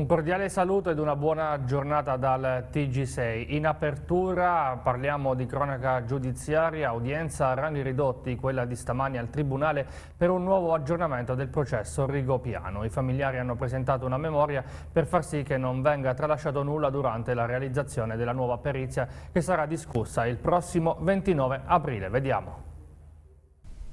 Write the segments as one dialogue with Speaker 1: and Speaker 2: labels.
Speaker 1: Un cordiale saluto ed una buona giornata dal TG6. In apertura parliamo di cronaca giudiziaria, udienza a ranghi ridotti, quella di stamani al Tribunale per un nuovo aggiornamento del processo Rigopiano. I familiari hanno presentato una memoria per far sì che non venga tralasciato nulla durante la realizzazione della nuova perizia che sarà discussa il prossimo 29 aprile. Vediamo.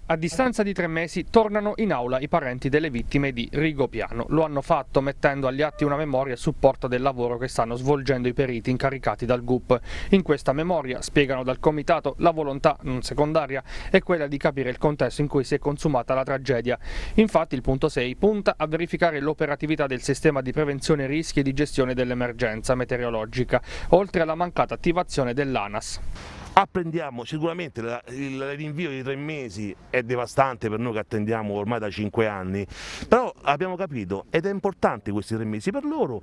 Speaker 1: A distanza di tre mesi tornano in aula i parenti delle vittime di Rigopiano. Lo hanno fatto mettendo agli atti una memoria a supporto del lavoro che stanno svolgendo i periti incaricati dal GUP. In questa memoria, spiegano dal comitato, la volontà non secondaria è quella di capire il contesto in cui si è consumata la tragedia. Infatti il punto 6 punta a verificare l'operatività del sistema di prevenzione rischi e di gestione dell'emergenza meteorologica, oltre alla mancata attivazione dell'ANAS
Speaker 2: apprendiamo sicuramente il rinvio di tre mesi è devastante per noi che attendiamo ormai da cinque anni, però abbiamo capito ed è importante questi tre mesi per loro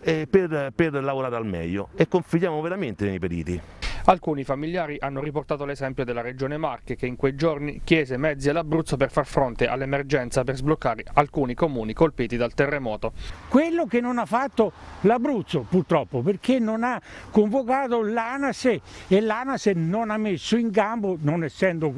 Speaker 2: eh, per, per lavorare al meglio e confidiamo veramente nei periti.
Speaker 1: Alcuni familiari hanno riportato l'esempio della Regione Marche che in quei giorni chiese mezzi all'Abruzzo per far fronte all'emergenza per sbloccare alcuni comuni colpiti dal terremoto.
Speaker 3: Quello che non ha fatto l'Abruzzo purtroppo perché non ha convocato l'ANASE e l'ANASE non ha messo in campo, non essendo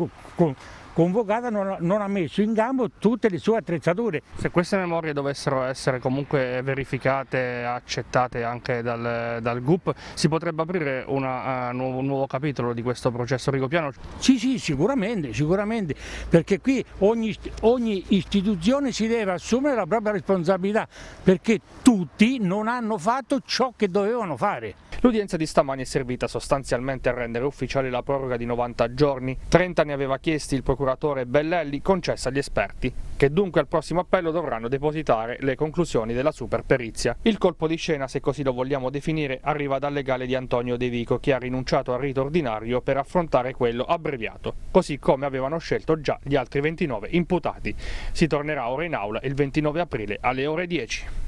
Speaker 3: convocata non, non, ha messo in campo tutte le sue attrezzature.
Speaker 1: Se queste memorie dovessero essere comunque verificate e accettate anche dal, dal GUP, si potrebbe aprire una, uh, nuovo, un nuovo capitolo di questo processo rigopiano?
Speaker 3: Sì, sì, sicuramente, sicuramente, perché qui ogni, ogni istituzione si deve assumere la propria responsabilità, perché tutti non hanno fatto ciò che dovevano fare.
Speaker 1: L'udienza di stamani è servita sostanzialmente a rendere ufficiale la proroga di 90 giorni, 30 ne aveva chiesti il procuratore Bellelli, concessa agli esperti, che dunque al prossimo appello dovranno depositare le conclusioni della superperizia. Il colpo di scena, se così lo vogliamo definire, arriva dal legale di Antonio De Vico, che ha rinunciato al rito ordinario per affrontare quello abbreviato, così come avevano scelto già gli altri 29 imputati. Si tornerà ora in aula il 29 aprile alle ore 10.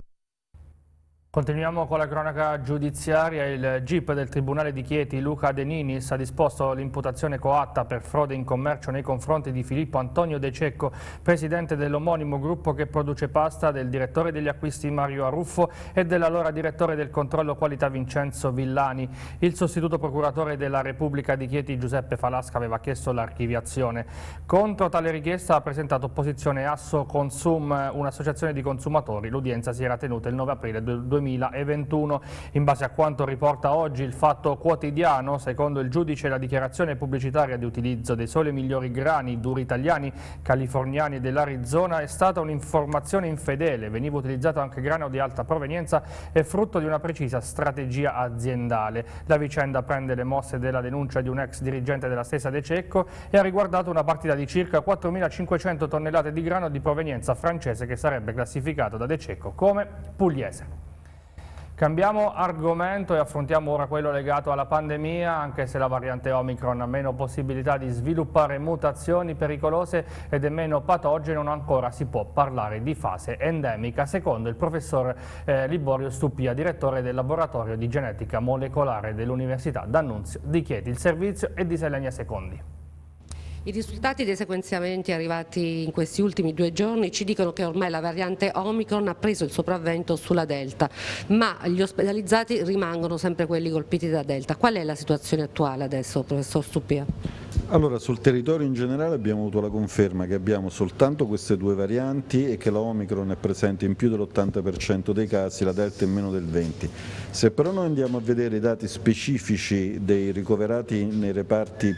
Speaker 1: Continuiamo con la cronaca giudiziaria. Il GIP del Tribunale di Chieti, Luca De Ninis, ha disposto l'imputazione coatta per frode in commercio nei confronti di Filippo Antonio De Cecco, presidente dell'omonimo gruppo che produce pasta, del direttore degli acquisti Mario Aruffo e dell'allora direttore del controllo qualità Vincenzo Villani. Il sostituto procuratore della Repubblica di Chieti, Giuseppe Falasca, aveva chiesto l'archiviazione. Contro tale richiesta ha presentato opposizione Asso Consum, un'associazione di consumatori. L'udienza si era tenuta il 9 aprile 2020. 2021. In base a quanto riporta oggi il Fatto Quotidiano, secondo il giudice la dichiarazione pubblicitaria di utilizzo dei soli migliori grani duri italiani, californiani dell'Arizona è stata un'informazione infedele, veniva utilizzato anche grano di alta provenienza e frutto di una precisa strategia aziendale. La vicenda prende le mosse della denuncia di un ex dirigente della stessa De Cecco e ha riguardato una partita di circa 4.500 tonnellate di grano di provenienza francese che sarebbe classificato da De Cecco come pugliese. Cambiamo argomento e affrontiamo ora quello legato alla pandemia, anche se la variante Omicron ha meno possibilità di sviluppare mutazioni pericolose ed è meno patogeno, ancora si può parlare di fase endemica, secondo il professor eh, Liborio Stupia, direttore del laboratorio di genetica molecolare dell'Università d'Annunzio di Chieti. Il servizio è di Selenia Secondi.
Speaker 4: I risultati dei sequenziamenti arrivati in questi ultimi due giorni ci dicono che ormai la variante Omicron ha preso il sopravvento sulla Delta, ma gli ospedalizzati rimangono sempre quelli colpiti da Delta. Qual è la situazione attuale adesso, professor Stupia?
Speaker 5: Allora, sul territorio in generale abbiamo avuto la conferma che abbiamo soltanto queste due varianti e che la Omicron è presente in più dell'80% dei casi, la Delta in meno del 20%. Se però noi andiamo a vedere i dati specifici dei ricoverati nei reparti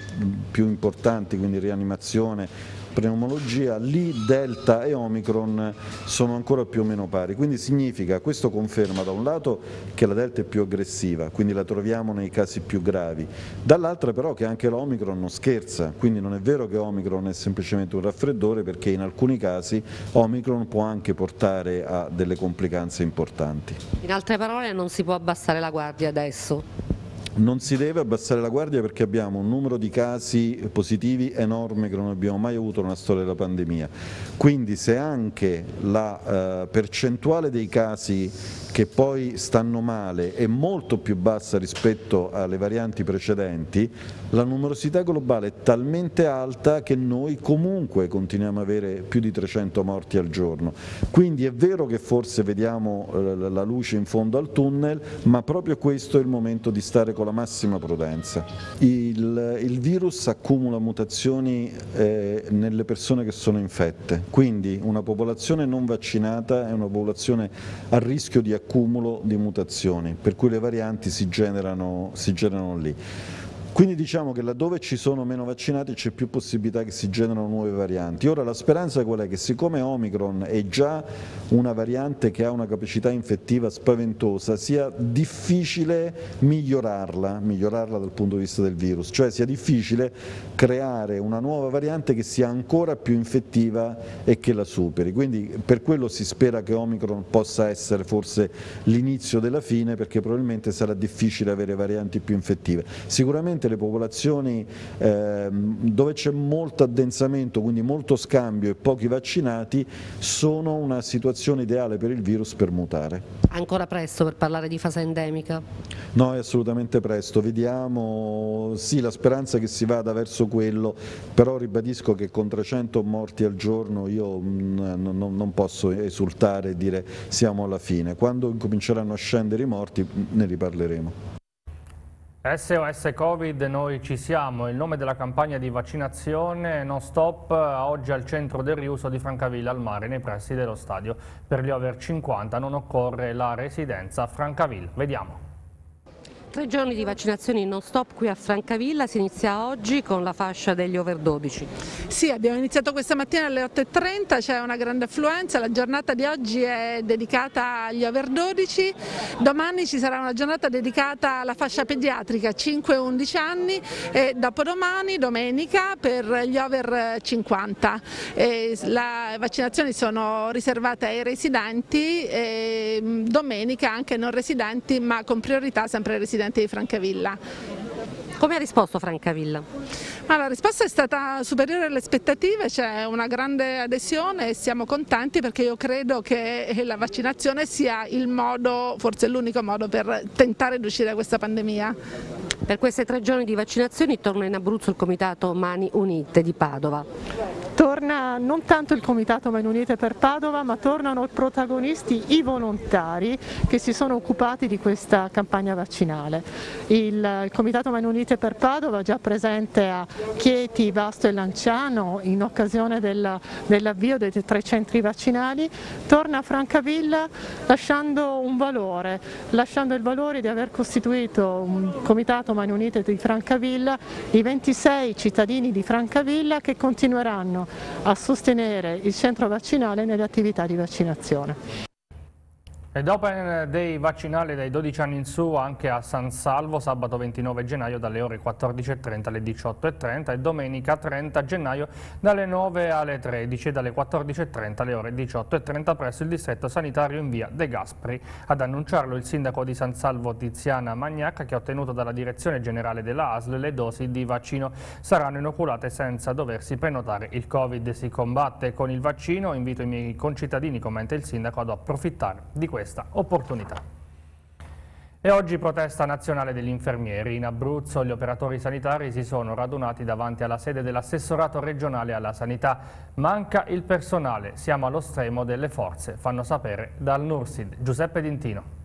Speaker 5: più importanti, quindi rianimazione, pneumologia, lì Delta e Omicron sono ancora più o meno pari, quindi significa, questo conferma da un lato che la Delta è più aggressiva, quindi la troviamo nei casi più gravi, dall'altra però che anche l'Omicron non scherza, quindi non è vero che Omicron è semplicemente un raffreddore perché in alcuni casi Omicron può anche portare a delle complicanze importanti.
Speaker 4: In altre parole non si può abbassare la guardia adesso?
Speaker 5: Non si deve abbassare la guardia perché abbiamo un numero di casi positivi enorme che non abbiamo mai avuto nella storia della pandemia. Quindi se anche la eh, percentuale dei casi che poi stanno male è molto più bassa rispetto alle varianti precedenti, la numerosità globale è talmente alta che noi comunque continuiamo ad avere più di 300 morti al giorno. Quindi è vero che forse vediamo eh, la luce in fondo al tunnel, ma proprio questo è il momento di stare con la massima prudenza. Il, il virus accumula mutazioni eh, nelle persone che sono infette, quindi una popolazione non vaccinata è una popolazione a rischio di accumulo di mutazioni, per cui le varianti si generano, si generano lì. Quindi diciamo che laddove ci sono meno vaccinati c'è più possibilità che si generano nuove varianti. Ora la speranza qual è? Che siccome Omicron è già una variante che ha una capacità infettiva spaventosa, sia difficile migliorarla, migliorarla dal punto di vista del virus, cioè sia difficile creare una nuova variante che sia ancora più infettiva e che la superi. Quindi per quello si spera che Omicron possa essere forse l'inizio della fine perché probabilmente sarà difficile avere varianti più infettive. Sicuramente sicuramente le popolazioni eh, dove c'è molto addensamento, quindi molto scambio e pochi vaccinati, sono una situazione ideale per il virus per mutare.
Speaker 4: Ancora presto per parlare di fase endemica?
Speaker 5: No, è assolutamente presto, vediamo, sì la speranza che si vada verso quello, però ribadisco che con 300 morti al giorno io mm, non posso esultare e dire siamo alla fine, quando incominceranno a scendere i morti ne riparleremo.
Speaker 1: SOS Covid, noi ci siamo, il nome della campagna di vaccinazione non stop oggi al centro del riuso di Francavilla al mare nei pressi dello stadio. Per gli over 50 non occorre la residenza a Francavilla. Vediamo.
Speaker 4: Tre giorni di vaccinazioni non stop qui a Francavilla, si inizia oggi con la fascia degli over 12.
Speaker 6: Sì, abbiamo iniziato questa mattina alle 8.30, c'è una grande affluenza, la giornata di oggi è dedicata agli over 12, domani ci sarà una giornata dedicata alla fascia pediatrica 5-11 anni. E dopodomani, domenica, per gli over 50. E le vaccinazioni sono riservate ai residenti e domenica anche non residenti ma con priorità sempre ai residenti Presidente di Francavilla.
Speaker 4: Come ha risposto Francavilla?
Speaker 6: Ma la risposta è stata superiore alle aspettative, c'è una grande adesione e siamo contenti perché io credo che la vaccinazione sia il modo, forse l'unico modo per tentare di uscire da questa pandemia.
Speaker 4: Per queste tre giorni di vaccinazioni torna in Abruzzo il Comitato Mani Unite di Padova.
Speaker 7: Torna non tanto il Comitato Mani Unite per Padova, ma tornano protagonisti i volontari che si sono occupati di questa campagna vaccinale. Il, il Comitato Mani Unite per Padova, già presente a Chieti, Vasto e Lanciano in occasione dell'avvio dell dei tre centri vaccinali, torna a Francavilla lasciando un valore, lasciando il valore di aver costituito un Comitato Mani Unite di Francavilla, i 26 cittadini di Francavilla che continueranno a sostenere il centro vaccinale nelle attività di vaccinazione.
Speaker 1: Ed Open Day vaccinale dai 12 anni in su anche a San Salvo sabato 29 gennaio dalle ore 14.30 alle 18.30 e domenica 30 gennaio dalle 9 alle 13 e dalle 14.30 alle ore 18.30 presso il distretto sanitario in via De Gasperi. Ad annunciarlo il sindaco di San Salvo Tiziana Magnacca che ha ottenuto dalla direzione generale della ASL le dosi di vaccino saranno inoculate senza doversi prenotare. Il Covid si combatte con il vaccino, invito i miei concittadini, commenta il sindaco, ad approfittare di questo questa opportunità. E oggi protesta nazionale degli infermieri. In Abruzzo gli operatori sanitari si sono radunati davanti alla sede dell'assessorato regionale alla sanità. Manca il personale, siamo allo stremo delle forze, fanno sapere dal Nursid. Giuseppe Dintino.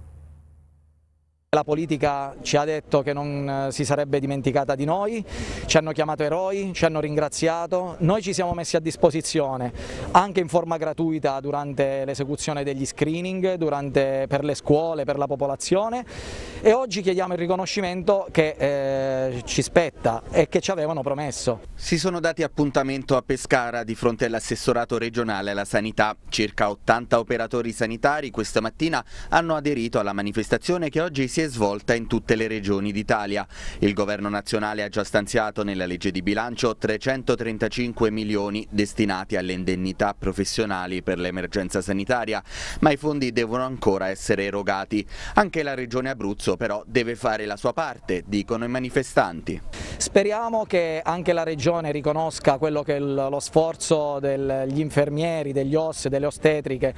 Speaker 8: La politica ci ha detto che non eh, si sarebbe dimenticata di noi, ci hanno chiamato eroi, ci hanno ringraziato, noi ci siamo messi a disposizione anche in forma gratuita durante l'esecuzione degli screening, durante, per le scuole, per la popolazione e oggi chiediamo il riconoscimento che eh, ci spetta e che ci avevano promesso.
Speaker 9: Si sono dati appuntamento a Pescara di fronte all'assessorato regionale alla sanità. Circa 80 operatori sanitari questa mattina hanno aderito alla manifestazione che oggi si è svolta in tutte le regioni d'Italia. Il governo nazionale ha già stanziato nella legge di bilancio 335 milioni destinati alle indennità professionali per l'emergenza sanitaria, ma i fondi devono ancora essere erogati. Anche la regione Abruzzo però deve fare la sua parte, dicono i manifestanti.
Speaker 8: Speriamo che anche la Regione riconosca quello che è lo sforzo degli infermieri, degli OS, delle ostetriche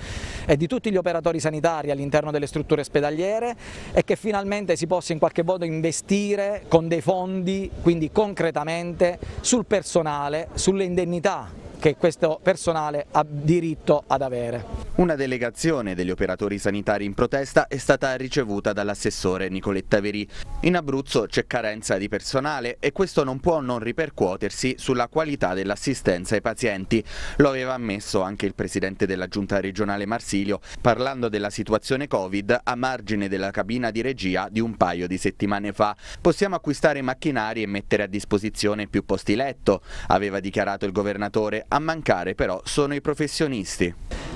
Speaker 8: e di tutti gli operatori sanitari all'interno delle strutture ospedaliere e che finalmente si possa in qualche modo investire con dei fondi, quindi concretamente, sul personale, sulle indennità che questo personale ha diritto ad avere.
Speaker 9: Una delegazione degli operatori sanitari in protesta è stata ricevuta dall'assessore Nicoletta Verì. In Abruzzo c'è carenza di personale e questo non può non ripercuotersi sulla qualità dell'assistenza ai pazienti. Lo aveva ammesso anche il presidente della giunta regionale Marsilio parlando della situazione Covid a margine della cabina di regia di un paio di settimane fa. Possiamo acquistare macchinari e mettere a disposizione più posti letto, aveva dichiarato il governatore a mancare però sono i professionisti.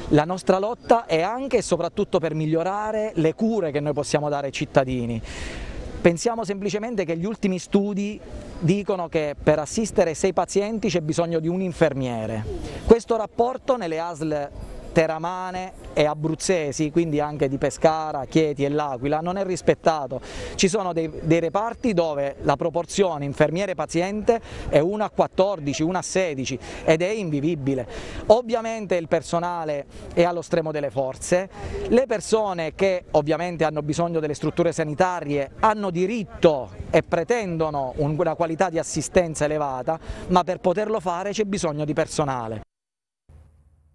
Speaker 8: La nostra lotta è anche e soprattutto per migliorare le cure che noi possiamo dare ai cittadini. Pensiamo semplicemente che gli ultimi studi dicono che per assistere sei pazienti c'è bisogno di un infermiere. Questo rapporto nelle ASL teramane e abruzzesi, quindi anche di Pescara, Chieti e L'Aquila, non è rispettato. Ci sono dei, dei reparti dove la proporzione infermiere-paziente è 1 a 14, 1 a 16 ed è invivibile. Ovviamente il personale è allo stremo delle forze, le persone che ovviamente hanno bisogno delle strutture sanitarie hanno diritto e pretendono una qualità di assistenza elevata, ma per poterlo fare c'è bisogno di personale.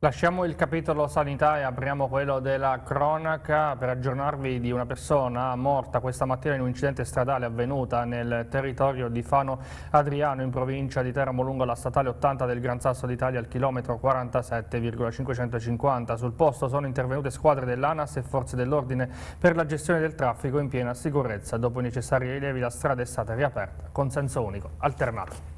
Speaker 1: Lasciamo il capitolo sanità e apriamo quello della cronaca per aggiornarvi di una persona morta questa mattina in un incidente stradale avvenuta nel territorio di Fano Adriano in provincia di Teramo lungo la statale 80 del Gran Sasso d'Italia al chilometro 47,550. Sul posto sono intervenute squadre dell'ANAS e forze dell'ordine per la gestione del traffico in piena sicurezza. Dopo i necessari rilievi la strada è stata riaperta con senso unico alternato.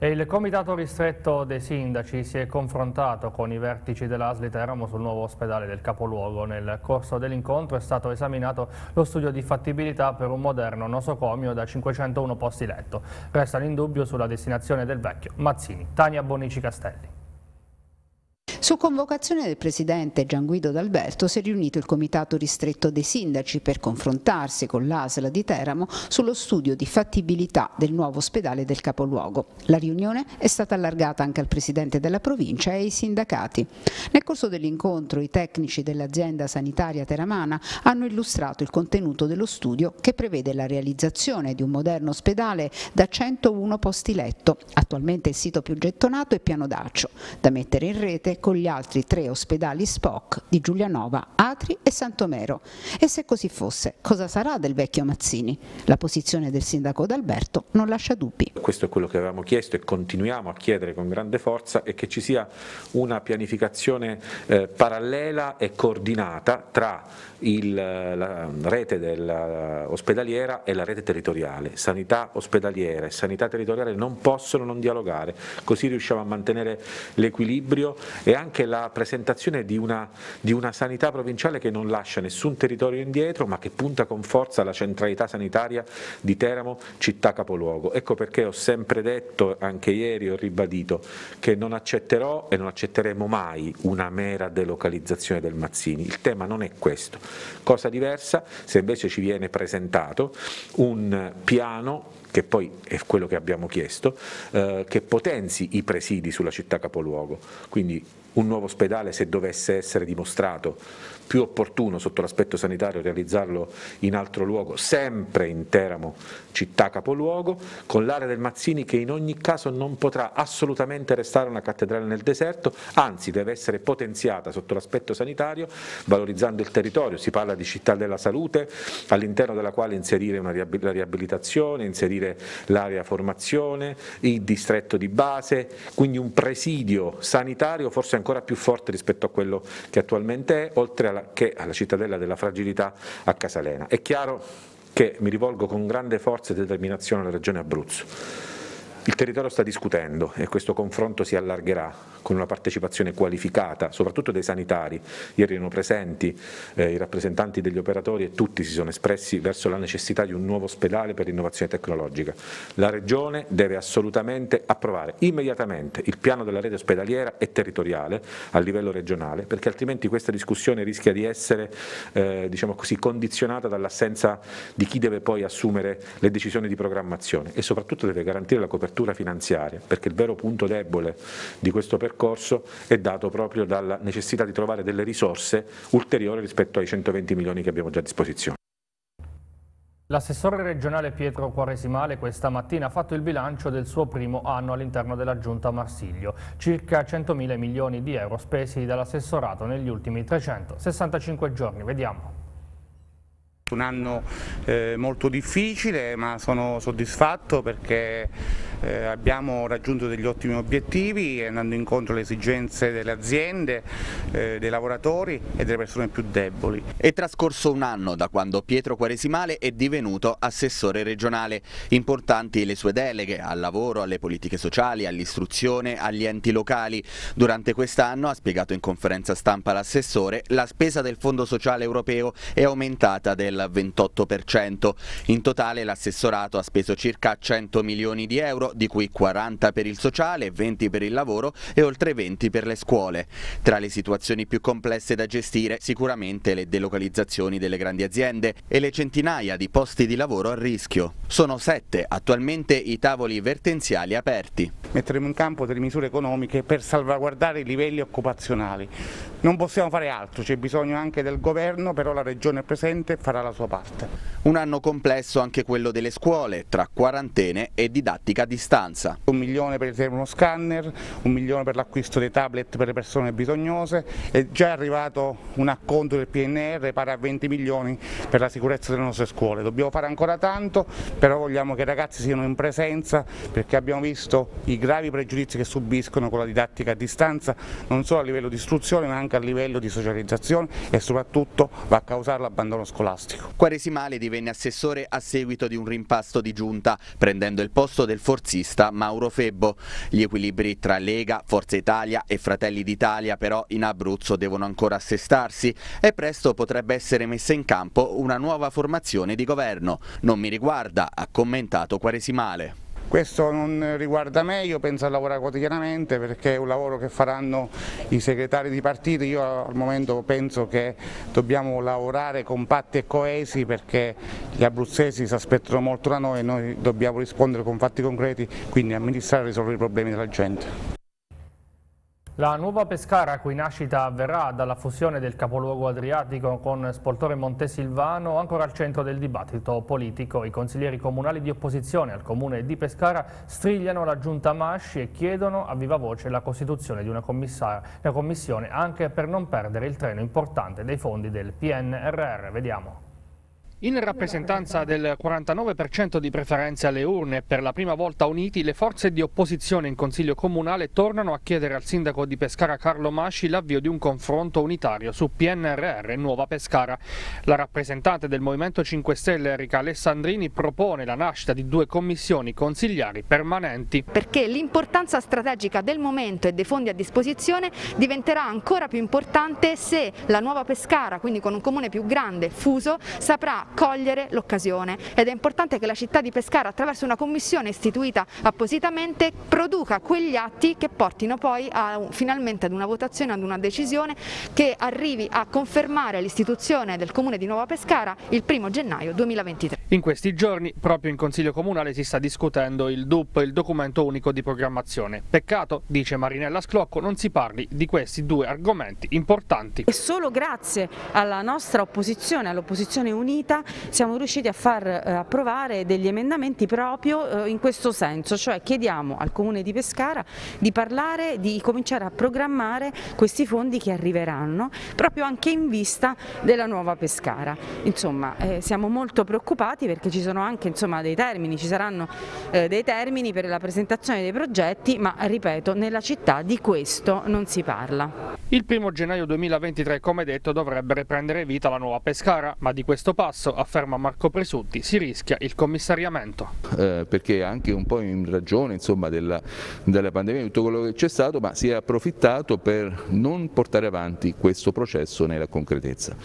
Speaker 1: Il comitato ristretto dei sindaci si è confrontato con i vertici dell'Asli Teramo sul nuovo ospedale del capoluogo. Nel corso dell'incontro è stato esaminato lo studio di fattibilità per un moderno nosocomio da 501 posti letto. Restano in dubbio sulla destinazione del vecchio Mazzini. Tania Bonici Castelli.
Speaker 10: Su convocazione del presidente Gian Guido D'Alberto si è riunito il comitato ristretto dei sindaci per confrontarsi con l'ASL di Teramo sullo studio di fattibilità del nuovo ospedale del capoluogo. La riunione è stata allargata anche al presidente della provincia e ai sindacati. Nel corso dell'incontro i tecnici dell'azienda sanitaria teramana hanno illustrato il contenuto dello studio che prevede la realizzazione di un moderno ospedale da 101 posti letto. Attualmente il sito più gettonato è Piano Daccio, da mettere in rete con gli altri tre ospedali SPOC di Giulianova, Atri e Santomero. E se così fosse, cosa sarà del vecchio Mazzini? La posizione del sindaco D'Alberto non lascia dubbi.
Speaker 11: Questo è quello che avevamo chiesto e continuiamo a chiedere con grande forza è che ci sia una pianificazione eh, parallela e coordinata tra il, la rete ospedaliera e la rete territoriale. Sanità ospedaliera e sanità territoriale non possono non dialogare, così riusciamo a mantenere l'equilibrio e anche la presentazione di una, di una sanità provinciale che non lascia nessun territorio indietro ma che punta con forza alla centralità sanitaria di Teramo, città capoluogo. Ecco perché ho sempre detto, anche ieri ho ribadito, che non accetterò e non accetteremo mai una mera delocalizzazione del Mazzini. Il tema non è questo. Cosa diversa se invece ci viene presentato un piano che poi è quello che abbiamo chiesto, eh, che potenzi i presidi sulla città capoluogo, quindi un nuovo ospedale se dovesse essere dimostrato più opportuno sotto l'aspetto sanitario realizzarlo in altro luogo, sempre in Teramo, città capoluogo, con l'area del Mazzini che in ogni caso non potrà assolutamente restare una cattedrale nel deserto, anzi deve essere potenziata sotto l'aspetto sanitario, valorizzando il territorio, si parla di città della salute, all'interno della quale inserire una riabilitazione, inserire l'area formazione, il distretto di base, quindi un presidio sanitario forse ancora più forte rispetto a quello che attualmente è, oltre alla, che alla cittadella della fragilità a Casalena. È chiaro che mi rivolgo con grande forza e determinazione alla Regione Abruzzo Il territorio sta discutendo e questo confronto si allargherà con una partecipazione qualificata, soprattutto dei sanitari. Ieri erano presenti eh, i rappresentanti degli operatori e tutti si sono espressi verso la necessità di un nuovo ospedale per l'innovazione tecnologica. La Regione deve assolutamente approvare immediatamente il piano della rete ospedaliera e territoriale a livello regionale, perché altrimenti questa discussione rischia di essere eh, diciamo così, condizionata dall'assenza di chi deve poi assumere le decisioni di programmazione e soprattutto deve garantire la copertura finanziaria, perché il vero punto debole di questo percorso è dato proprio dalla necessità di trovare delle risorse ulteriori rispetto ai 120 milioni che abbiamo già a disposizione.
Speaker 1: L'assessore regionale Pietro Quaresimale questa mattina ha fatto il bilancio del suo primo anno all'interno della Giunta Marsiglio, circa 100.000 milioni di euro spesi dall'assessorato negli ultimi 365 giorni. Vediamo.
Speaker 12: Un anno eh, molto difficile ma sono soddisfatto perché eh, abbiamo raggiunto degli ottimi obiettivi andando incontro alle esigenze delle aziende, eh, dei lavoratori e delle persone più deboli.
Speaker 9: È trascorso un anno da quando Pietro Quaresimale è divenuto assessore regionale. Importanti le sue deleghe al lavoro, alle politiche sociali, all'istruzione, agli enti locali. Durante quest'anno, ha spiegato in conferenza stampa l'assessore, la spesa del Fondo Sociale Europeo è aumentata del 28%. In totale l'assessorato ha speso circa 100 milioni di euro di cui 40 per il sociale, 20 per il lavoro e oltre 20 per le scuole. Tra le situazioni più complesse da gestire sicuramente le delocalizzazioni delle grandi aziende e le centinaia di posti di lavoro a rischio. Sono sette attualmente i tavoli vertenziali aperti.
Speaker 12: Metteremo in campo delle misure economiche per salvaguardare i livelli occupazionali. Non possiamo fare altro, c'è bisogno anche del governo, però la regione presente farà la sua parte.
Speaker 9: Un anno complesso anche quello delle scuole, tra quarantene e didattica a distanza.
Speaker 12: Un milione per il termoscanner, un milione per l'acquisto dei tablet per le persone bisognose, è già arrivato un acconto del PNR pari a 20 milioni per la sicurezza delle nostre scuole. Dobbiamo fare ancora tanto, però vogliamo che i ragazzi siano in presenza perché abbiamo visto i gravi pregiudizi che subiscono con la didattica a distanza, non solo a livello di istruzione ma anche a livello di socializzazione e soprattutto va a causare l'abbandono scolastico.
Speaker 9: Quaresimale divenne assessore a seguito di un rimpasto di giunta, prendendo il posto del forzista Mauro Febbo. Gli equilibri tra Lega, Forza Italia e Fratelli d'Italia però in Abruzzo devono ancora assestarsi e presto potrebbe essere messa in campo una nuova formazione di governo. Non mi riguarda, ha commentato Quaresimale.
Speaker 12: Questo non riguarda me, io penso a lavorare quotidianamente perché è un lavoro che faranno i segretari di partito, io al momento penso che dobbiamo lavorare compatti e coesi perché gli abruzzesi si aspettano molto da noi e noi dobbiamo rispondere con fatti concreti, quindi amministrare e risolvere i problemi della gente.
Speaker 1: La nuova Pescara, cui nascita avverrà dalla fusione del capoluogo adriatico con Spoltore Montesilvano, ancora al centro del dibattito politico. I consiglieri comunali di opposizione al comune di Pescara strigliano la giunta Masci e chiedono a viva voce la costituzione di una, una commissione anche per non perdere il treno importante dei fondi del PNRR. Vediamo. In rappresentanza del 49% di preferenze alle urne per la prima volta uniti, le forze di opposizione in Consiglio Comunale tornano a chiedere al sindaco di Pescara Carlo Masci l'avvio di un confronto unitario su PNRR Nuova Pescara. La rappresentante del Movimento 5 Stelle Erika Alessandrini propone la nascita di due commissioni consigliari permanenti.
Speaker 13: Perché l'importanza strategica del momento e dei fondi a disposizione diventerà ancora più importante se la Nuova Pescara, quindi con un comune più grande, fuso, saprà cogliere l'occasione ed è importante che la città di Pescara attraverso una commissione istituita appositamente produca quegli atti che portino poi a, finalmente ad una votazione, ad una decisione che arrivi a confermare l'istituzione del comune di Nuova Pescara il primo gennaio 2023.
Speaker 1: In questi giorni proprio in Consiglio Comunale si sta discutendo il DUP, il documento unico di programmazione. Peccato, dice Marinella Sclocco, non si parli di questi due argomenti importanti.
Speaker 14: E solo grazie alla nostra opposizione, all'opposizione unita, siamo riusciti a far eh, approvare degli emendamenti proprio eh, in questo senso, cioè chiediamo al Comune di Pescara di parlare, di cominciare a programmare questi fondi che arriveranno proprio anche in vista della nuova Pescara. Insomma, eh, siamo molto preoccupati dati perché ci sono anche insomma, dei termini, ci saranno eh, dei termini per la presentazione dei progetti, ma ripeto, nella città di questo non si parla.
Speaker 1: Il primo gennaio 2023, come detto, dovrebbe riprendere vita la nuova Pescara, ma di questo passo, afferma Marco Presutti, si rischia il commissariamento.
Speaker 15: Eh, perché anche un po' in ragione insomma, della, della pandemia, tutto quello che c'è stato, ma si è approfittato per non portare avanti questo processo nella concretezza.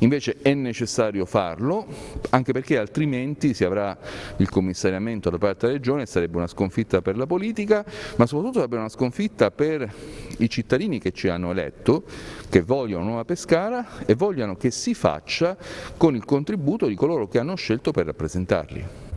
Speaker 15: Invece è necessario farlo, anche perché altrimenti si avrà il commissariamento da parte della Regione, sarebbe una sconfitta per la politica, ma soprattutto sarebbe una sconfitta per i cittadini che ci hanno eletto, che vogliono Nuova Pescara e vogliono che si faccia con il contributo di coloro che hanno scelto per rappresentarli.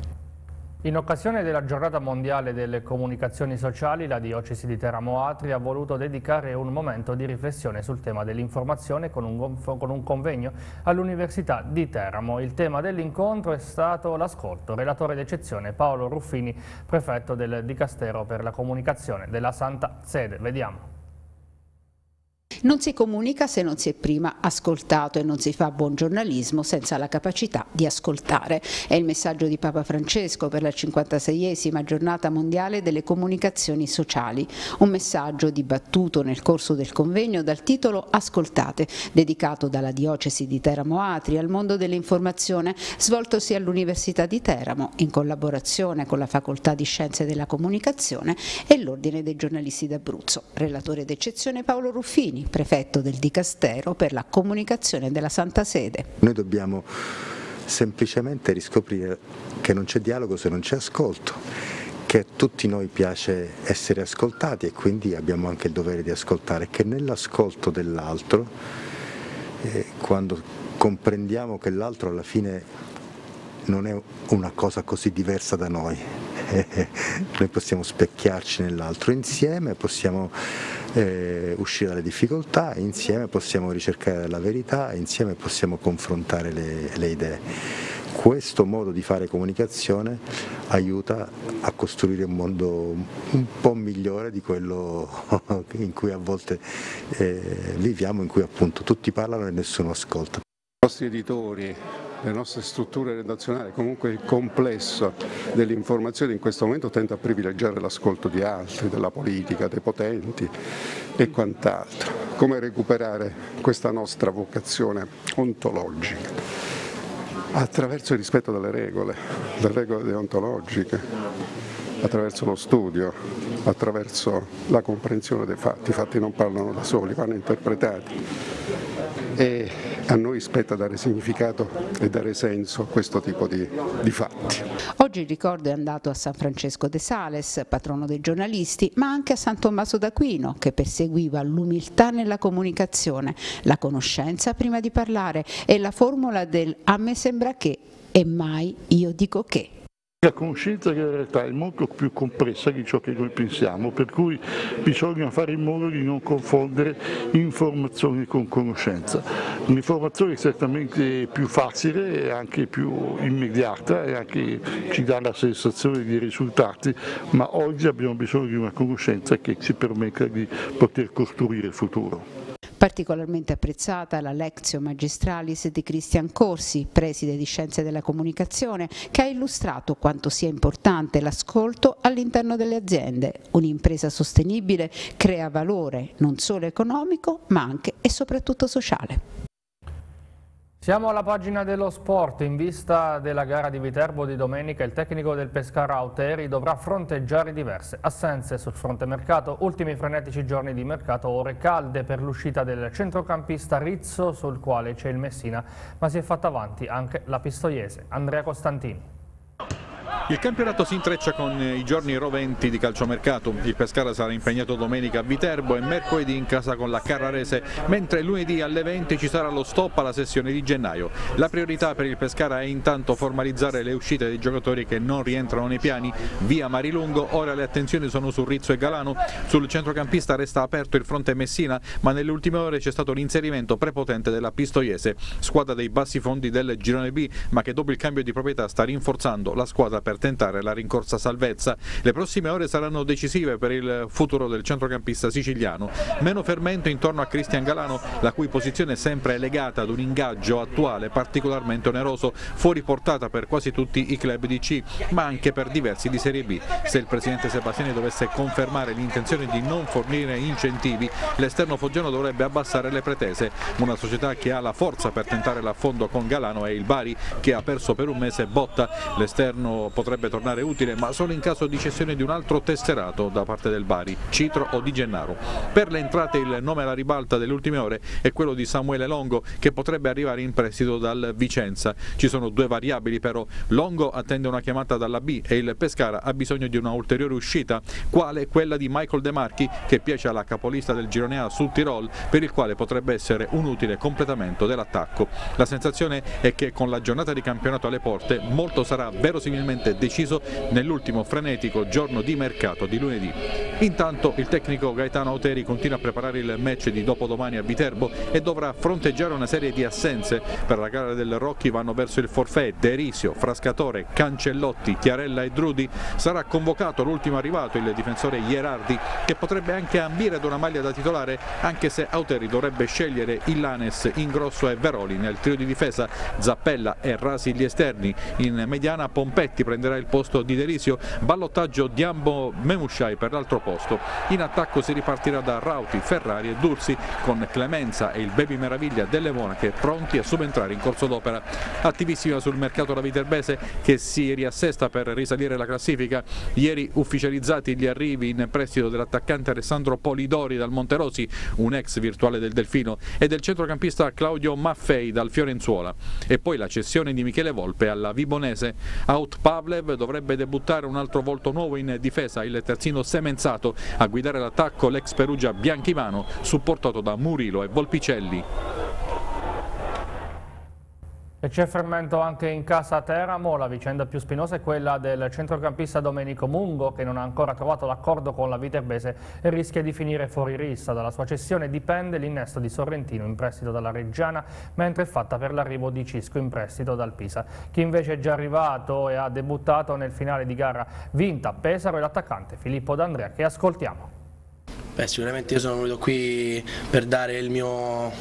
Speaker 1: In occasione della giornata mondiale delle comunicazioni sociali, la diocesi di Teramo Atri ha voluto dedicare un momento di riflessione sul tema dell'informazione con, con un, convegno all'Università di Teramo. Il tema dell'incontro è stato l'ascolto. Relatore d'eccezione Paolo Ruffini, prefetto del Dicastero per la comunicazione della Santa Sede. Vediamo.
Speaker 10: Non si comunica se non si è prima ascoltato e non si fa buon giornalismo senza la capacità di ascoltare. È il messaggio di Papa Francesco per la 56esima giornata mondiale delle comunicazioni sociali. Un messaggio dibattuto nel corso del convegno dal titolo Ascoltate, dedicato dalla diocesi di Teramo Atri al mondo dell'informazione, svoltosi all'Università di Teramo in collaborazione con la Facoltà di Scienze della Comunicazione e l'Ordine dei giornalisti d'Abruzzo. Relatore d'eccezione Paolo Ruffini prefetto del Dicastero per la comunicazione della Santa Sede.
Speaker 16: Noi dobbiamo semplicemente riscoprire che non c'è dialogo se non c'è ascolto che a tutti noi piace essere ascoltati e quindi abbiamo anche il dovere di ascoltare, che nell'ascolto dell'altro, eh, quando comprendiamo che l'altro alla fine non è una cosa così diversa da noi, noi possiamo specchiarci nell'altro insieme, possiamo eh, uscire dalle difficoltà, insieme possiamo ricercare la verità, insieme possiamo confrontare le, le idee. Questo modo di fare comunicazione aiuta a costruire un mondo un po' migliore di quello in cui a volte eh, viviamo, in cui appunto tutti parlano e nessuno ascolta.
Speaker 17: I nostri editori, le nostre strutture redazionali, comunque il complesso dell'informazione in questo momento tenta a privilegiare l'ascolto di altri, della politica, dei potenti e quant'altro. Come recuperare questa nostra vocazione ontologica? Attraverso il rispetto delle regole, delle regole deontologiche, attraverso lo studio, attraverso la comprensione dei fatti. I fatti non parlano da soli, vanno interpretati e a noi spetta dare significato e dare senso a questo tipo di, di fatti.
Speaker 10: Oggi il ricordo è andato a San Francesco de Sales, patrono dei giornalisti, ma anche a San Tommaso d'Aquino che perseguiva l'umiltà nella comunicazione, la conoscenza prima di parlare e la formula del a me sembra che e mai io dico che.
Speaker 18: La conoscenza in realtà è molto più complessa di ciò che noi pensiamo, per cui bisogna fare in modo di non confondere informazione con conoscenza. L'informazione è certamente più facile, è anche più immediata e anche ci dà la sensazione di risultati, ma oggi abbiamo bisogno di una conoscenza che ci permetta di poter costruire il futuro.
Speaker 10: Particolarmente apprezzata la Lectio Magistralis di Cristian Corsi, preside di Scienze della Comunicazione, che ha illustrato quanto sia importante l'ascolto all'interno delle aziende. Un'impresa sostenibile crea valore non solo economico ma anche e soprattutto sociale.
Speaker 1: Siamo alla pagina dello sport. In vista della gara di Viterbo di domenica, il tecnico del Pescara Auteri dovrà fronteggiare diverse assenze sul fronte mercato. Ultimi frenetici giorni di mercato, ore calde per l'uscita del centrocampista Rizzo, sul quale c'è il Messina, ma si è fatta avanti anche la pistoiese. Andrea Costantini.
Speaker 19: Il campionato si intreccia con i giorni roventi di calciomercato. Il Pescara sarà impegnato domenica a Viterbo e mercoledì in casa con la Carrarese, mentre lunedì alle 20 ci sarà lo stop alla sessione di gennaio. La priorità per il Pescara è intanto formalizzare le uscite dei giocatori che non rientrano nei piani. Via Marilungo, ora le attenzioni sono su Rizzo e Galano. Sul centrocampista resta aperto il fronte Messina, ma nelle ultime ore c'è stato l'inserimento prepotente della Pistoiese, squadra dei bassi fondi del Girone B, ma che dopo il cambio di proprietà sta rinforzando la squadra per tentare la rincorsa salvezza. Le prossime ore saranno decisive per il futuro del centrocampista siciliano. Meno fermento intorno a Cristian Galano, la cui posizione è sempre legata ad un ingaggio attuale particolarmente oneroso, fuori portata per quasi tutti i club di C, ma anche per diversi di Serie B. Se il presidente Sebastiani dovesse confermare l'intenzione di non fornire incentivi, l'esterno foggiano dovrebbe abbassare le pretese. Una società che ha la forza per tentare l'affondo con Galano è il Bari, che ha perso per un mese Botta. L'esterno potrebbe tornare utile, ma solo in caso di cessione di un altro tesserato da parte del Bari, Citro o Di Gennaro. Per le entrate il nome alla ribalta delle ultime ore è quello di Samuele Longo, che potrebbe arrivare in prestito dal Vicenza. Ci sono due variabili però, Longo attende una chiamata dalla B e il Pescara ha bisogno di una ulteriore uscita, quale quella di Michael De Marchi, che piace alla capolista del girone A sul Tirol, per il quale potrebbe essere un utile completamento dell'attacco. La sensazione è che con la giornata di campionato alle porte molto sarà verosimilmente deciso nell'ultimo frenetico giorno di mercato di lunedì. Intanto il tecnico Gaetano Auteri continua a preparare il match di dopodomani a Viterbo e dovrà fronteggiare una serie di assenze. Per la gara del Rocchi vanno verso il forfè Derisio, Frascatore, Cancellotti, Chiarella e Drudi. Sarà convocato l'ultimo arrivato, il difensore Ierardi, che potrebbe anche ambire ad una maglia da titolare, anche se Auteri dovrebbe scegliere Illanes, Ingrosso e Veroli nel trio di difesa, Zappella e Rasi gli esterni. In mediana Pompetti prenderà il posto di Derisio, ballottaggio Diambo Memusciai per l'altro posto. In attacco si ripartirà da Rauti, Ferrari e Dursi con Clemenza e il baby meraviglia delle Monache pronti a subentrare in corso d'opera. Attivissima sul mercato la Viterbese che si riassesta per risalire la classifica. Ieri ufficializzati gli arrivi in prestito dell'attaccante Alessandro Polidori dal Monterosi, un ex virtuale del Delfino, e del centrocampista Claudio Maffei dal Fiorenzuola. E poi la cessione di Michele Volpe alla Vibonese. Out Pavlev dovrebbe debuttare un altro volto nuovo in difesa, il terzino semenzato, a guidare l'attacco l'ex Perugia Bianchimano, supportato da Murilo e Volpicelli.
Speaker 1: E c'è fermento anche in casa Teramo, la vicenda più spinosa è quella del centrocampista Domenico Mungo che non ha ancora trovato l'accordo con la Viterbese e rischia di finire fuori rissa. Dalla sua cessione dipende l'innesto di Sorrentino in prestito dalla Reggiana, mentre è fatta per l'arrivo di Cisco in prestito dal Pisa. Chi invece è già arrivato e ha debuttato nel finale di gara vinta a Pesaro è l'attaccante Filippo D'Andrea che ascoltiamo.
Speaker 20: Beh, sicuramente io sono venuto qui per dare il mio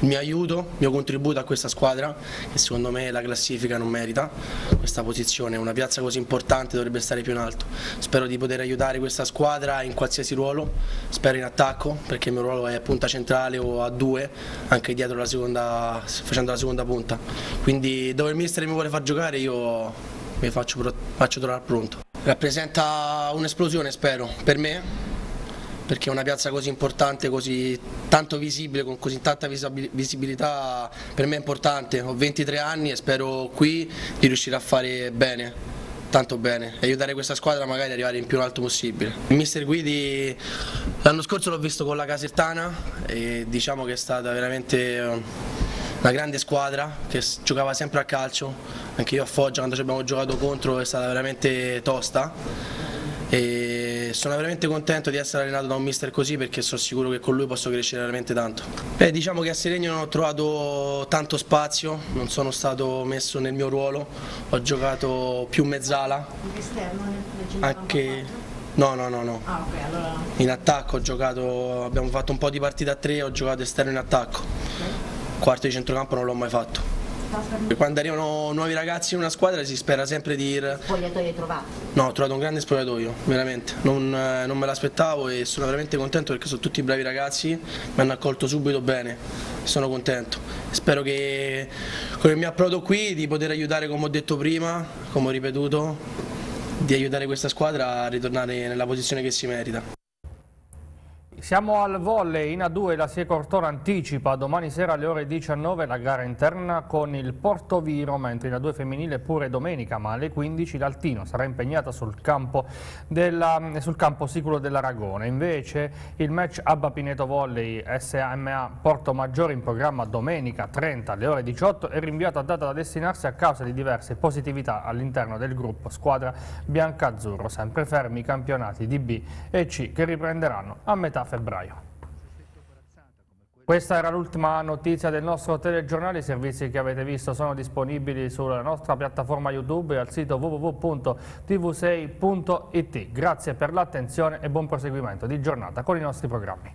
Speaker 20: il mio aiuto, il mio contributo a questa squadra che secondo me la classifica non merita questa posizione, una piazza così importante dovrebbe stare più in alto. Spero di poter aiutare questa squadra in qualsiasi ruolo, spero in attacco perché il mio ruolo è punta centrale o a due, anche dietro la seconda, facendo la seconda punta. Quindi dove il mister mi vuole far giocare io mi faccio, faccio trovare pronto. Rappresenta un'esplosione spero per me perché una piazza così importante, così tanto visibile, con così tanta visibilità per me è importante, ho 23 anni e spero qui di riuscire a fare bene, tanto bene, e aiutare questa squadra magari ad arrivare in più in alto possibile. Il mister Guidi l'anno scorso l'ho visto con la Casertana e diciamo che è stata veramente una grande squadra che giocava sempre a calcio, anche io a Foggia quando ci abbiamo giocato contro è stata veramente tosta. E sono veramente contento di essere allenato da un mister così perché sono sicuro che con lui posso crescere veramente tanto. Beh, diciamo che a Seregno non ho trovato tanto spazio, non sono stato messo nel mio ruolo, ho giocato più mezzala. Anche No, no, no, no. Ah, okay, allora... In attacco ho giocato, abbiamo fatto un po' di partite a tre, ho giocato esterno in attacco. Quarto di centrocampo non l'ho mai fatto. Quando arrivano nuovi ragazzi in una squadra si spera sempre di...
Speaker 21: Spogliatoio hai trovato?
Speaker 20: No, ho trovato un grande spogliatoio, veramente. Non, eh, non me l'aspettavo e sono veramente contento perché sono tutti bravi ragazzi, mi hanno accolto subito bene, sono contento. Spero che con il mio approdo qui di poter aiutare, come ho detto prima, come ho ripetuto, di aiutare questa squadra a ritornare nella posizione che si merita.
Speaker 1: Siamo al volley, in A2 la Sie Cortona anticipa domani sera alle ore 19 la gara interna con il Portoviro, mentre in A2 femminile pure domenica, ma alle 15 l'Altino sarà impegnata sul campo, della, sul campo sicuro dell'Aragone. Invece il match Abba Pineto Volley SMA Porto Maggiore in programma domenica 30 alle ore 18 è rinviato a data da destinarsi a causa di diverse positività all'interno del gruppo squadra bianca-azzurro, sempre fermi i campionati di B e C che riprenderanno a metà febbraio. Questa era l'ultima notizia del nostro telegiornale, i servizi che avete visto sono disponibili sulla nostra piattaforma YouTube e al sito www.tv6.it. Grazie per l'attenzione e buon proseguimento di giornata con i nostri programmi.